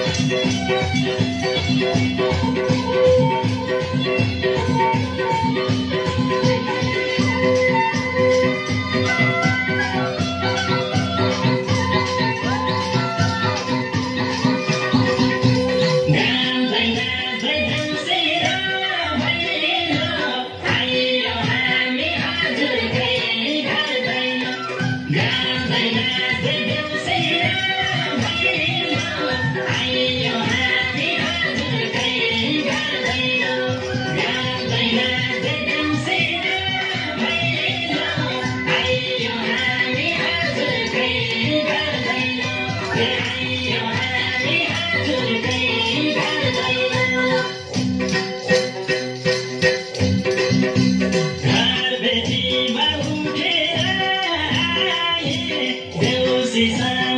Thank you. 就是这样